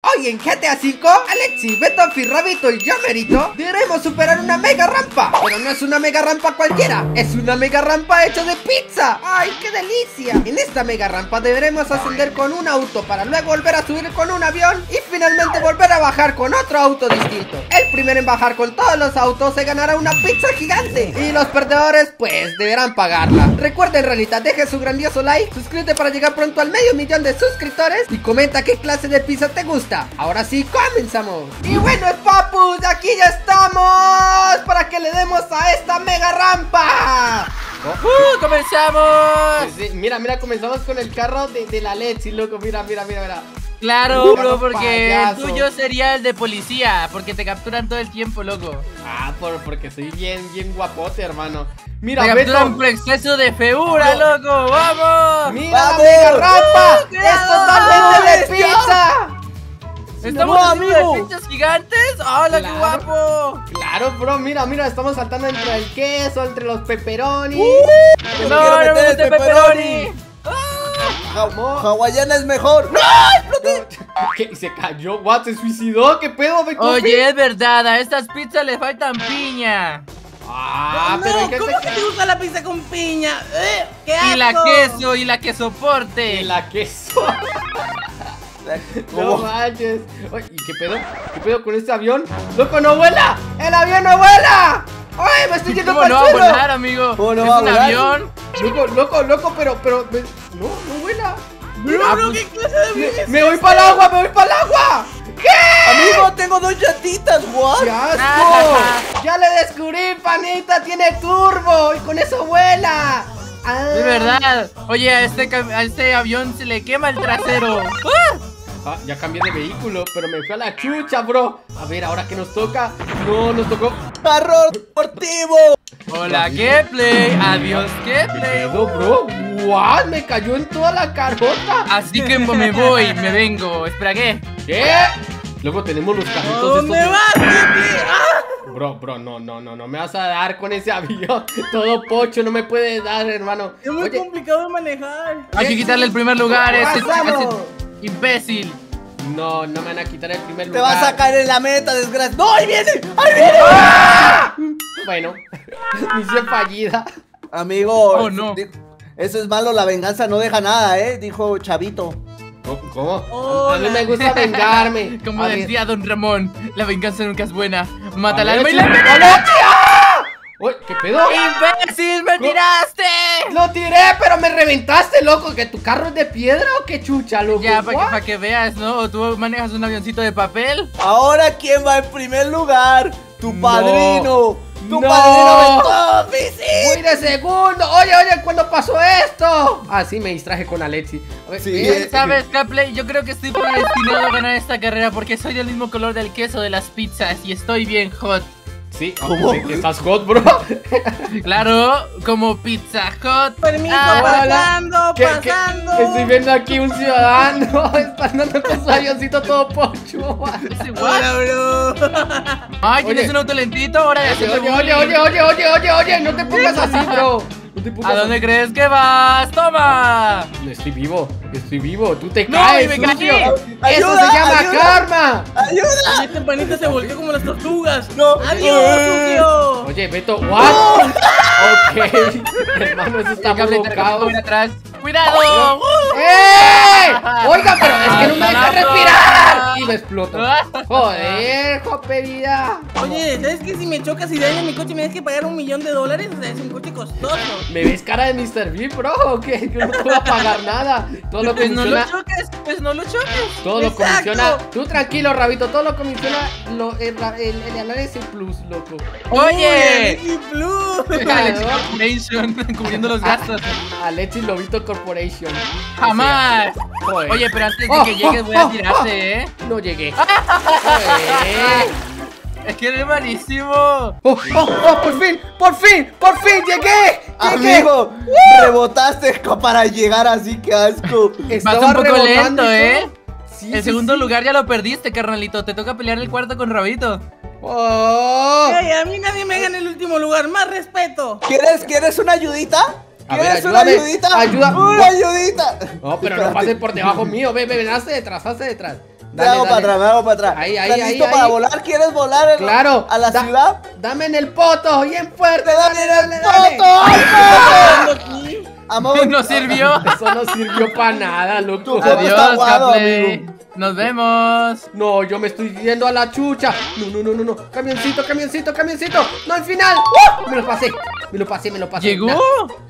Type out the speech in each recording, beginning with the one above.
Hoy en GTA V, Alexi, Beto, Rabito y yo, Merito, deberemos superar una mega rampa. Pero no es una mega rampa cualquiera, es una mega rampa hecha de pizza. ¡Ay, qué delicia! En esta mega rampa deberemos ascender con un auto para luego volver a subir con un avión y finalmente volver a bajar con otro auto distinto. El primero en bajar con todos los autos se ganará una pizza gigante y los perdedores, pues, deberán pagarla. Recuerden, Ranita, deje su grandioso like, suscríbete para llegar pronto al medio millón de suscriptores y comenta qué clase de pizza te gusta. Ahora sí, comenzamos. Y bueno, papus, aquí ya estamos para que le demos a esta mega rampa. ¡Uh! ¡Comenzamos! mira, mira, comenzamos con el carro de, la Lexi, loco. Mira, mira, mira, mira. Claro, bro, porque el tuyo sería el de policía, porque te capturan todo el tiempo, loco. Ah, por, porque soy bien, bien guapote, hermano. Mira, te capturan por exceso de feura, loco, ¡vamos! ¡Mira, ¡Vamos! mega rampa! ¡Uh, ¡Es totalmente de pizza! ¿Estamos haciendo de pinches gigantes? ¡Hola, qué guapo! Claro, bro, mira, mira, estamos saltando entre el queso, entre los pepperoni. Uh, no, no me gusta el pepperoni. Ah, hawaiana es mejor. ¡No! ¿Qué? ¿Se cayó? ¿What? ¿Se suicidó? ¿Qué pedo? ¿Me Oye, es verdad, a estas pizzas le faltan piña. Ah, no, pero ¿cómo que te gusta la pizza con piña? ¿Eh? ¿Qué asco? Y la queso, y la que soporte. Y la queso. No manches. ¿Y qué pedo? ¿Qué pedo con este avión? ¡Loco, no vuela! ¡El avión no vuela! ¡Ay, me estoy yendo para el no va a volar, amigo? ¿Cómo no ¿Es va un avión? Loco, loco, loco, pero, pero... No, no vuela. Bro, ah, bro, ¿qué clase de me, me voy para el agua, me voy para el agua. ¿Qué? Amigo, tengo dos llantitas, what? ¡Qué asco! ¡Ya le descubrí, panita! ¡Tiene turbo! ¡Y con eso vuela! Ah. De verdad. Oye, a este, a este avión se le quema el trasero. ¡Ah! Ah, ya cambié de vehículo, pero me fui a la chucha, bro. A ver, ahora que nos toca. No, nos tocó. ¡Carro deportivo! Hola, Gameplay. Adiós, Gameplay. ¿Qué bro? ¡What! Me cayó en toda la carota. Así que me voy, me vengo. Espera, ¿qué? ¿Qué? Luego tenemos los carritos ¿Dónde vas, ¡Ah! Bro, bro, no, no, no, no me vas a dar con ese avión. Todo pocho, no me puedes dar, hermano. Es muy complicado de manejar. Hay que quitarle el primer lugar. Ese, ¡Imbécil! No, no me van a quitar el primer lugar. Te vas a caer en la meta, desgracia. ¡No, ahí viene! ¡Ahí viene! ¡Ah! Bueno, misión fallida. Amigo, oh, no. eso es malo, la venganza no deja nada, ¿eh? Dijo Chavito. ¿Cómo? a mí me gusta vengarme. Como decía Don Ramón, la venganza nunca es buena. Mata al alma y la Uy, ¿qué pedo? ¡Imbécil! ¡Me tiraste! Lo tiré, pero me reventaste, loco. ¿Que tu carro es de piedra o qué chucha, loco? Ya, para que, veas, ¿no? ¿Tú manejas un avioncito de papel? Ahora, ¿quién va en primer lugar? ¡Tu padrino! ¡Tu no. padrino Voy de segundo. Oye, oye, ¿cuándo pasó esto? Ah, sí, me distraje con Alexi. sí, eh, ¿Sabes, Capley? Yo creo que estoy predestinado a ganar esta carrera porque soy del mismo color del queso de las pizzas y estoy bien hot. Sí, ¿Cómo? ¿Estás hot, bro? claro, como Pizza Hot. Permiso, ah, pasando, ¿Qué, pasando. Estoy viendo aquí un ciudadano. Están dando con su todo poncho. Hola, bro. Ay, ¿tienes oye. un auto lentito? Ahora ya oye, oye, oye, oye, oye, oye, oye, no te pongas así, bro. ¿A dónde crees que vas? ¡Toma! Estoy vivo, estoy vivo. Tú te caes, me caí. Eso se llama karma. ¡Ayuda! Este panita se volvió como las tortugas. ¡No! ¡Adiós, Oye, Beto, ¿what? Ok. Hermano, eso está provocado. atrás. ¡Cuidado! ¡Eh! Oiga, pero es que no me deja respirar. Y me exploto. Joder, joperida. Oye, ¿sabes qué? Si me chocas y dañas mi coche, me tienes que pagar un millón de dólares. O sea, es un coche costoso. ¿Me ves cara de Mr. B, bro? ¿O qué? Yo no te voy a pagar nada. Todo lo pues no lo choques, pues no lo choques. Todo lo comisiona. Tú tranquilo, Rabito. Todo lo comisiona lo, el, el, el análisis plus, loco. Oye. Uy, plus. Corporation, cubriendo los gastos. Alexis Lobito Corporation. Jamás. Oye, pero antes de que oh, llegues voy a oh, tirarte, ¿eh? No llegué. Es que eres malísimo. Oh, oh, oh, por fin, por fin, por fin, llegué. Amigo, rebotaste para llegar así, que asco. Vas un poco lento, ¿eh? Sí, el segundo lugar ya lo perdiste, carnalito. Te toca pelear el cuarto con Rabito. Oh. a mí nadie me gana el último lugar. Más respeto. ¿Quieres, ¿quieres una ayudita? ¿Quieres una ayudita? Ayuda. Una ayudita. No, pero no pases por debajo mío. Ve, ve, ven, hazte detrás, hazte detrás. Hago para atrás, me hago para atrás. Ahí, ahí, ahí. para volar? ¿Quieres volar claro. a la ciudad? Dame en el poto, bien fuerte. Dame en el poto. no sirvió. Eso no sirvió para nada, loco. Adiós. Nos vemos. No, yo me estoy yendo a la chucha. No, no, no, no, no. Camioncito, camioncito, camioncito. No, al final. Me lo pasé. Me lo pasé, me lo pasé. ¿Llegó?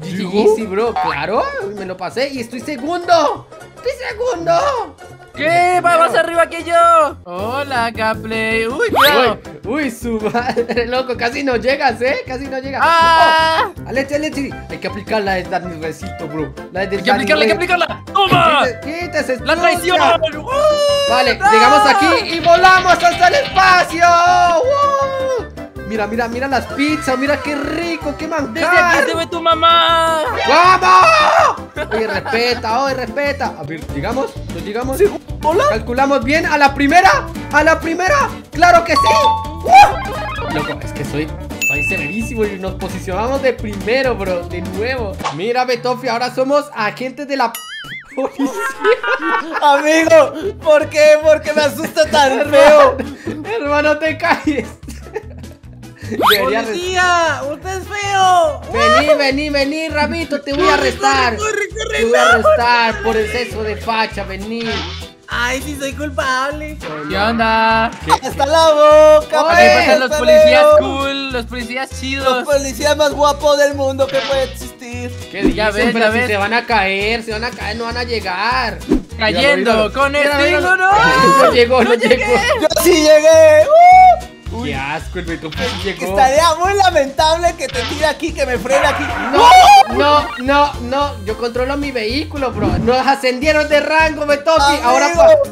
¿Llegó? Sí, bro. Claro. Me lo pasé y estoy segundo. Estoy segundo. ¿Qué? ¡Va más arriba que yo! Hola, Capley. Uy, cuidado. Uy, uy, su madre, loco. Casi no llegas, ¿eh? Casi no llegas. ¡Ah! Oh, Aleche. Hay que aplicar la de Danny Recito, bro. La de Hay que aplicarla, hay que aplicarla. ¡Toma! Quítese, ¡La traición! Vale, llegamos aquí y volamos hasta el espacio. Mira, mira, mira las pizzas, mira qué rico, qué manjar. Desde aquí se ve tu mamá. ¡Vamos! Oye, respeta, oye, respeta. A ver, ¿llegamos? ¿Nos llegamos? ¿Hola? ¿Calculamos bien? ¿A la primera? ¿A la primera? ¡Claro que sí! Loco, es que soy soy severísimo y nos posicionamos de primero, bro. De nuevo. Mira, Betofi, ahora somos agentes de la policía. Amigo, ¿por qué? ¿Por qué me asusta tan feo? Hermano, te calles. ¡Policía! ¡Usted es feo! Vení, vení, vení, Ramito, te voy a arrestar. te voy a arrestar por exceso de facha, vení. Ay, sí soy culpable. ¿Qué onda? ¡Hasta la boca! pasan los policías cool, los policías chidos. Los policías más guapos del mundo que puede existir. ¿Qué? Ya ves, Pero si se van a caer, se van a caer, no van a llegar. Cayendo, con el no. No llegó, no, llegó. Yo sí llegué. Uh. Qué asco, el llegó. Estaría muy lamentable que te tire aquí, que me frene aquí. No, no, no, no. Yo controlo mi vehículo, bro. Nos ascendieron de rango, Betoki. Ahora,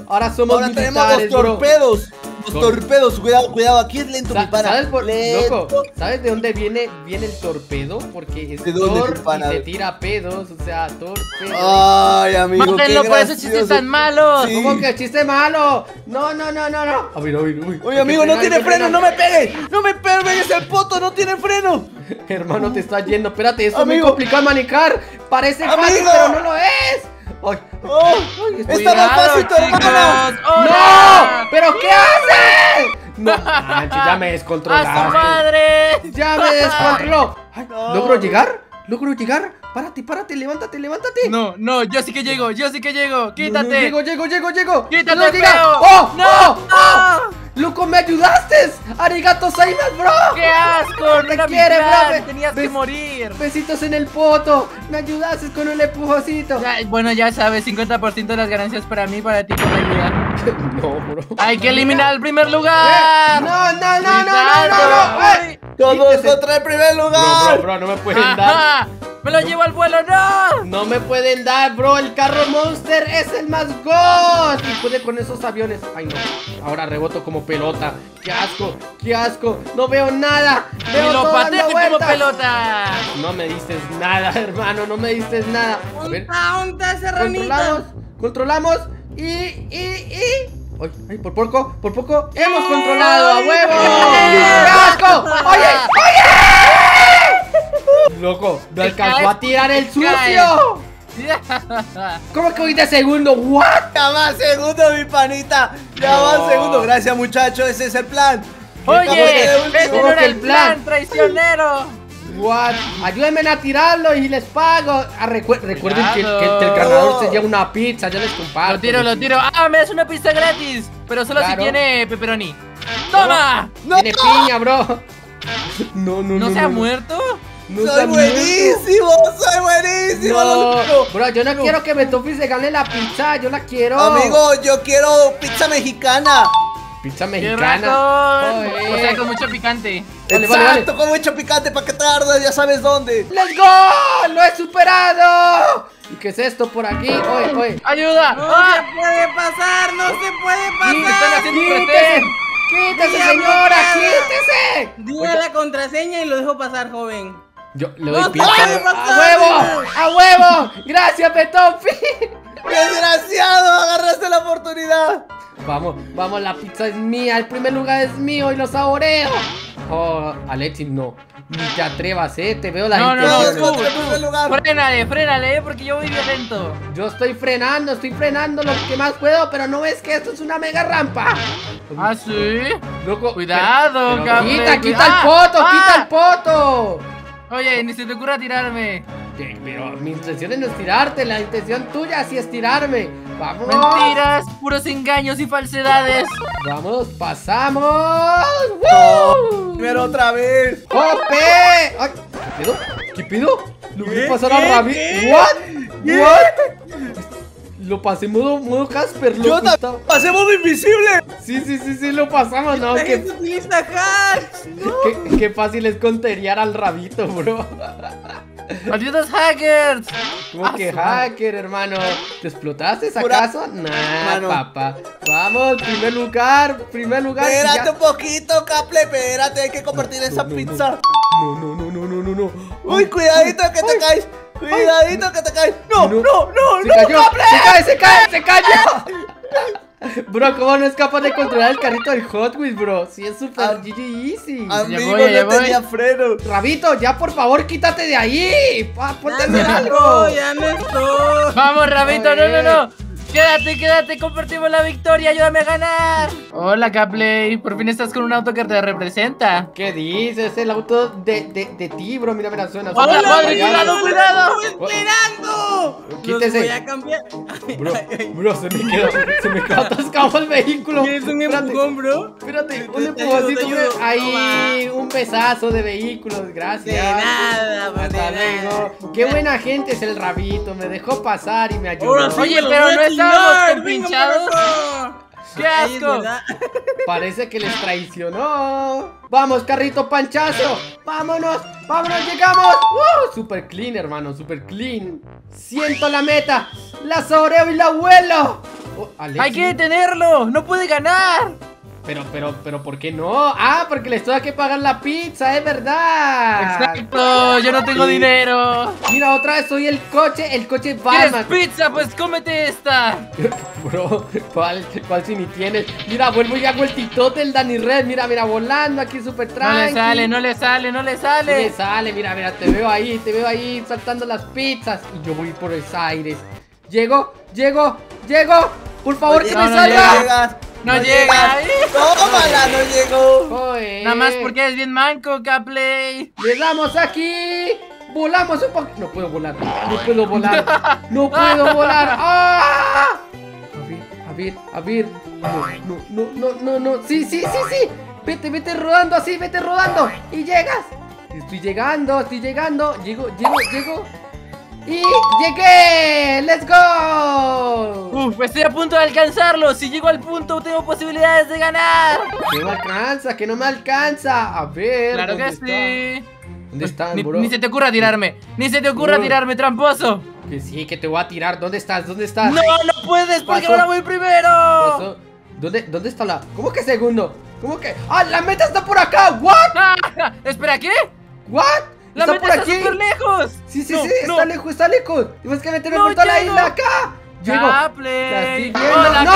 ahora somos ahora militares, tenemos dos torpedos. Los torpedos, cuidado, cuidado, aquí es lento, mi pana. ¿Sabes, por, loco, ¿sabes de dónde viene, viene el torpedo? Porque es ¿De dónde, y se tira pedos, o sea, torpedo. Ay, amigo, Mátenlo por esos chistes tan malos. ¿Cómo que chiste malo? No, no, no, no, no. A ver, a ver, uy. Oye, amigo, no tiene freno, no me pegue. No me pegues el poto, no tiene freno. Hermano, te está yendo, espérate, eso es muy complicado manejar. Parece fácil, pero no lo es. ¡Ay! ¡Oh! ¡Está más fácil tu hermano! ¡No! ¿Pero qué hace? No, ya me descontrolaste. ¡A su madre! ¡Ya me descontroló! ¿Logro llegar? ¿Logro llegar? Párate, párate, levántate, levántate. No, no, yo sí que llego, yo sí que llego. Quítate. No, llego, llego, llego, llego. Quítate, no, feo. ¡Oh! ¡Oh! ¡Oh! ¡Loco, me ayudaste! ¡Arigato Saimas, bro! ¡Qué asco! ¡No te quiere, bro! Tenías que morir. Besitos en el poto. Me ayudaste con un empujocito. bueno, ya sabes, 50% de las ganancias para mí, para ti por la ayuda. no, bro. Hay que eliminar el primer lugar. No, no, no, no, no, no, no. Todos contra el primer lugar. Bro, bro, bro, no me pueden dar. ¡Me lo llevo al vuelo, no! No me pueden dar, bro. El carro Monster es el más god. Y puede con esos aviones. Ay, no. Ahora reboto como pelota. ¡Qué asco! ¡Qué asco! ¡No veo nada! ¡Veo lo pateé como pelota! No me dices nada, hermano. No me dices nada. A ver. ¡Onta, Controlamos. Controlamos. Y, y, y. Ay, ay, por poco, por poco hemos controlado a huevo. ¡Qué asco! ¡Oye! ¡Oye! Loco, me alcanzó a tirar el sucio. ¿Cómo que de segundo? ¿What? Ya va segundo, mi panita. Ya va segundo. Gracias, muchachos. Ese es el plan. Oye, ese no era el plan, traicionero. What? Ayúdenme a tirarlo y les pago. Ah, recuerden que, el ganador se lleva una pizza. Yo les comparto. Lo tiro, lo tiro. Ah, me das una pizza gratis. Pero solo si tiene pepperoni. ¡Toma! Tiene piña, bro. No, no, no. ¿No se ha muerto? soy buenísimo, soy buenísimo. No, bro, yo no quiero que Betofi se gane la pizza, yo la quiero. Amigo, yo quiero pizza mexicana. Pizza mexicana. O sea, con mucho picante. Exacto, con mucho picante para que tardes, ya sabes dónde. ¡Let's go! ¡Lo he superado! ¿Y qué es esto por aquí? Oye, oye. ¡Ayuda! No se puede pasar, no se puede pasar. ¡Quítese! ¡Quítese, señora! ¡Quítese! Diga la contraseña y lo dejo pasar, joven. Yo le doy pizza. ¡A huevo! ¡A huevo! ¡Gracias, Petofi! ¡Desgraciado! ¡Agarraste la oportunidad! Vamos, vamos, la pizza es mía. El primer lugar es mío y lo saboreo. Oh, Alexis, no. Ni te atrevas, eh. Te veo la No, no, no, intenciones. tú, tú. Frénale, frénale, eh, porque yo voy violento. Yo estoy frenando, estoy frenando lo que más puedo, pero no ves que esto es una mega rampa. Ah, sí. Loco, Cuidado, pero- Quita, quita el poto, Ah, quita ah. el poto. Oye, ni se te ocurra tirarme. Pero mi intención no es tirarte, la intención tuya sí es tirarme. Vamos. Mentiras, puros engaños y falsedades. Vamos, pasamos. ¡Woo! Primero otra vez. ¿Qué pedo? ¿Qué pedo? Logré ¿Qué? pasar a. ¿Qué? ¿What? ¿What? Lo pasé modo, modo Casper, Yo loco. también pasé modo invisible. Sí, sí, sí, sí, lo pasamos, ¿no? Qué, qué, qué fácil es conteriar al rabito, bro. ¡Malditos hackers! Como Ah, que hacker, hermano. ¿Te explotaste acaso? Nah, papá. Vamos, primer lugar, primer lugar. Espérate un poquito, Caple, espérate, hay que compartir esa pizza. No, no, no, no, no, no, no. Uy, cuidadito que te caes. Cuidadito que te caes. No, no, no, Se no, cayó, Caple. se cae, se cae, se cayó. Bro, ¿cómo no es capaz de controlar el carrito del Hot Wheels, bro? Si es super Ah, GG easy. Amigo, voy, ya no voy. tenía freno. Rabito, ya por favor, quítate de ahí. Pa, ponte Ya algo. no estoy, ya no estoy. Vamos, Rabito, no, no, no. Quédate, quédate, compartimos la victoria, ayúdame a ganar. Hola, Capley, por fin estás con un auto que te representa. ¿Qué dices? El auto de, de, de ti, bro. Mira, mira, suena. Hola, suena. madre, Oigan. cuidado, cuidado. ¡Estoy esperando! Quítese. Los voy a cambiar. Bro, bro, se me quedó, se me quedó atascado el vehículo. ¿Quieres un Espérate. empujón, bro? Espérate, un empujoncito. Ahí, un besazo de vehículos, gracias. De nada, bro, Hasta luego. Qué buena gente es el rabito, me dejó pasar y me ayudó. Oye, pero no estábamos compinchados. ¡Qué asco! Parece que les traicionó. Vamos, carrito panchazo. Vámonos, vámonos, llegamos. ¡Uh! super clean, hermano, super clean. Siento la meta. La saboreo y la vuelo. Oh. Hay que detenerlo, no puede ganar. Pero, pero, pero, ¿por qué no? Ah, porque les tengo que pagar la pizza, es verdad. Exacto, yo no tengo dinero. Mira, otra vez soy el coche, el coche ¿Quieres Batman. pizza? Pues cómete esta. Bro, ¿cuál, ¿cuál si ni tienes? Mira, vuelvo y hago el titote del Danny Red. Mira, mira, volando aquí súper No tranqui. le sale, no le sale, no le Sí le sale. sale, mira, mira, te veo ahí, te veo ahí saltando las pizzas. Y yo voy por los aires. Llego, llego, llego. Por favor, Oye, que no, me no salga. Llega. No llega. Tómala, no llegó. Joder. Nada más porque eres bien manco, Capley. Le damos aquí. Volamos un poco. No puedo volar. No puedo volar. No puedo volar. ¡Ah! A ver, a ver, a ver. No, no, no, no, no, no. Sí, sí, sí, sí. Vete, vete rodando así, vete rodando. Y llegas. Estoy llegando, estoy llegando. Llego, llego, llego. Y llegué. ¡Let's go! Uf, estoy a punto de alcanzarlo. Si llego al punto, tengo posibilidades de ganar. Que no me alcanza, que no me alcanza. A ver. Claro que ¿dónde está? sí. ¿Dónde están, Ni, bro? ni se te ocurra tirarme. Ni se te ocurra Bro. tirarme, tramposo. Que sí, que te voy a tirar. ¿Dónde estás? ¿Dónde estás? No, no puedes porque ahora voy primero. ¿Dónde, ¿Dónde está la...? ¿Cómo que segundo? ¿Cómo que...? ¡Ah, la meta está por acá! ¿What? Ah, espera, ¿qué? ¿What? La ¿Está por está aquí? súper lejos. Sí, sí, No, sí, no. está lejos, está lejos Tienes que meterme por toda la isla acá Llego. Hola, ¡No!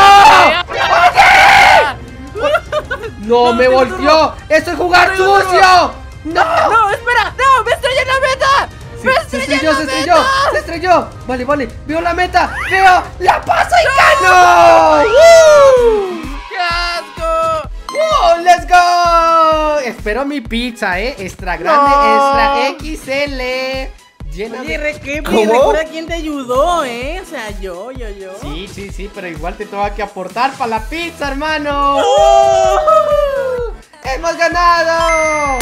Capley. ¡No, me te volteó! ¡Eso es jugar sucio! ¡No! No, espera, no, me estrellé en la meta. Sí, me se estrellé estrelló, en se estrelló, meta. se estrelló Vale, vale, veo la meta Veo, la paso y gano ¡Woo! ¡Qué. ¡Let's go! Espero mi pizza, ¿eh? Extra grande, No. extra XL. Llena Oye, de... ¿Cómo? recuerda quién te ayudó, ¿eh? O sea, yo, yo, yo. Sí, sí, sí, pero igual te tengo que aportar para la pizza, hermano. ¡Oh! ¡Hemos ganado!